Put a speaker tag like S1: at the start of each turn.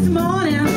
S1: this morning.